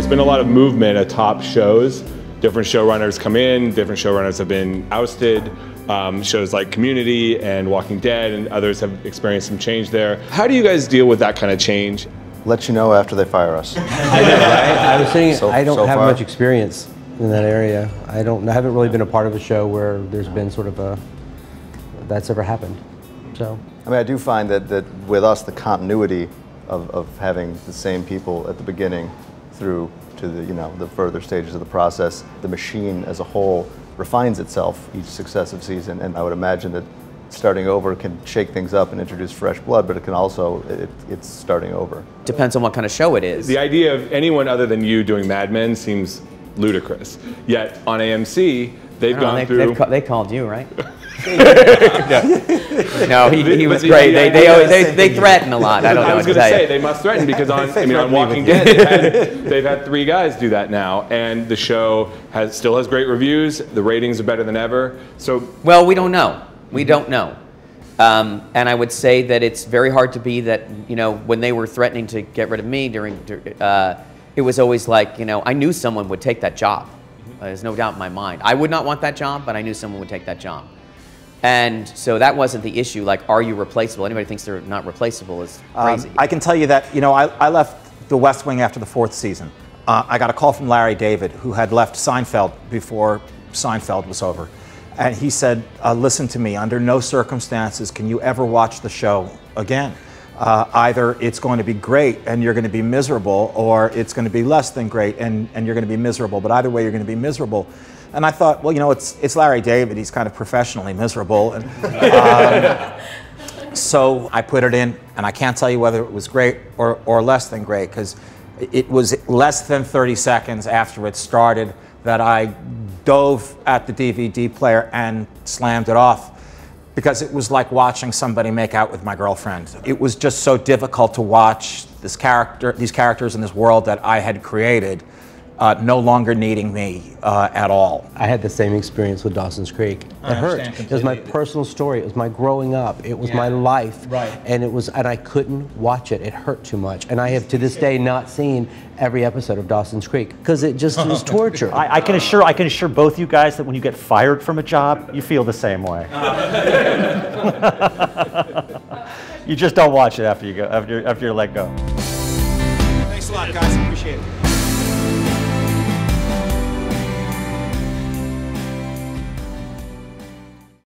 There's been a lot of movement atop shows. Different showrunners come in, different showrunners have been ousted. Um, shows like Community and Walking Dead and others have experienced some change there. How do you guys deal with that kind of change? Let you know after they fire us. I know, right? I was saying So- I don't so have far. much experience in that area. I don't. I haven't really been a part of a show where there's been sort of a that's ever happened. So I mean, I do find that, that with us, the continuity of, of having the same people at the beginning through to the, you know, the further stages of the process, the machine as a whole refines itself each successive season. And I would imagine that starting over can shake things up and introduce fresh blood, but it can also, it, it's starting over. Depends on what kind of show it is. The idea of anyone other than you doing Mad Men seems ludicrous. Yet on AMC, they've I don't know, gone they, through. they've ca- they called you, right? no, he, he was the- great. the They, they, always, they, they threaten a lot. I don't know I was going to to say they must threaten because on I mean on Walking with Dead they've had, they've had three guys do that now, and the show has still has great reviews. The ratings are better than ever. So Well, we don't know. We don't know. Um, and I would say that it's very hard to be that, you know, when they were threatening to get rid of me during, uh, it was always like, you know, I knew someone would take that job. Uh, there's no doubt in my mind. I would not want that job, but I knew someone would take that job. And so that wasn't the issue. Like, are you replaceable? Anybody thinks they're not replaceable is Um, crazy. I can tell you that, you know, I, I left The West Wing after the fourth season. Uh, I got a call from Larry David, who had left Seinfeld before Seinfeld was over. And he said, uh, Listen to me, under no circumstances can you ever watch the show again. Uh, either it's going to be great and you're going to be miserable, or it's going to be less than great and, and you're going to be miserable. But either way, you're going to be miserable. And I thought, well, you know, it's, it's Larry David. He's kind of professionally miserable. And, um, so I put it in, and I can't tell you whether it was great or, or less than great because it was less than 30 seconds after it started that I dove at the DVD player and slammed it off because it was like watching somebody make out with my girlfriend. It was just so difficult to watch this character, these characters in this world that I had created uh, no longer needing me uh, at all. I had the same experience with Dawson's Creek. It I hurt. understand It was my personal story. It was my growing up. It was my life. Right. And it was, and I couldn't watch it. It hurt too much. And I have to this day not seen every episode of Dawson's Creek because it just was torture. I, I can assure I can assure both you guys that when you get fired from a job, you feel the same way. you just don't watch it after you go after, after you're let go. Thanks a lot, guys. Appreciate it.